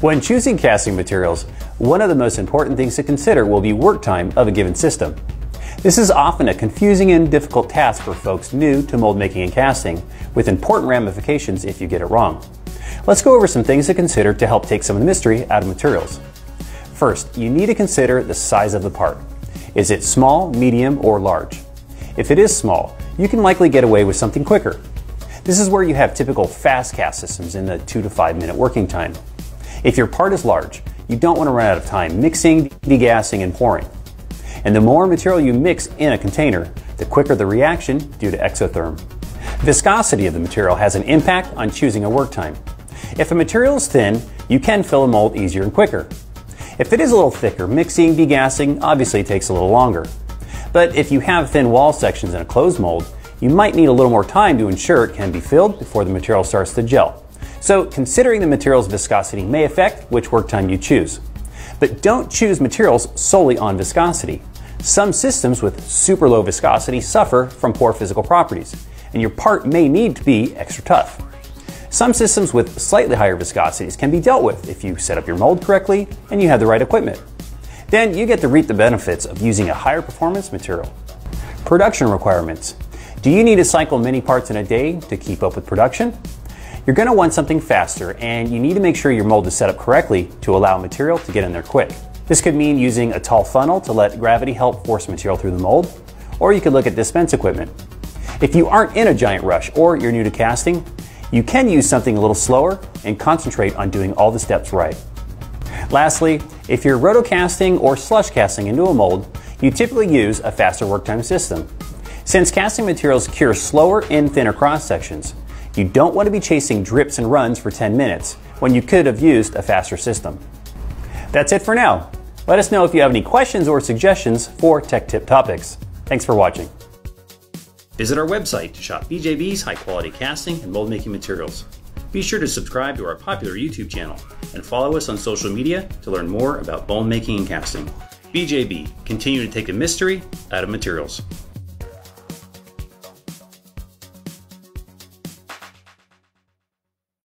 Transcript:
When choosing casting materials, one of the most important things to consider will be work time of a given system. This is often a confusing and difficult task for folks new to mold making and casting, with important ramifications if you get it wrong. Let's go over some things to consider to help take some of the mystery out of materials. First, you need to consider the size of the part. Is it small, medium, or large? If it is small, you can likely get away with something quicker. This is where you have typical fast cast systems in the 2 to 5 minute working time. If your part is large, you don't want to run out of time mixing, degassing, and pouring. And the more material you mix in a container, the quicker the reaction due to exotherm. Viscosity of the material has an impact on choosing a work time. If a material is thin, you can fill a mold easier and quicker. If it is a little thicker, mixing, degassing obviously takes a little longer. But if you have thin wall sections in a closed mold, you might need a little more time to ensure it can be filled before the material starts to gel. So considering the material's viscosity may affect which work time you choose. But don't choose materials solely on viscosity. Some systems with super low viscosity suffer from poor physical properties, and your part may need to be extra tough. Some systems with slightly higher viscosities can be dealt with if you set up your mold correctly and you have the right equipment. Then you get to reap the benefits of using a higher performance material. Production requirements. Do you need to cycle many parts in a day to keep up with production? You're going to want something faster, and you need to make sure your mold is set up correctly to allow material to get in there quick. This could mean using a tall funnel to let gravity help force material through the mold, or you could look at dispense equipment. If you aren't in a giant rush or you're new to casting, you can use something a little slower and concentrate on doing all the steps right. Lastly, if you're rotocasting or slush casting into a mold, you typically use a faster work time system. Since casting materials cure slower in thinner cross sections, you don't want to be chasing drips and runs for 10 minutes when you could have used a faster system. That's it for now. Let us know if you have any questions or suggestions for tech tip topics. Thanks for watching. Visit our website to shop BJB's high quality casting and mold making materials. Be sure to subscribe to our popular YouTube channel and follow us on social media to learn more about mold making and casting. BJB, continue to take the mystery out of materials.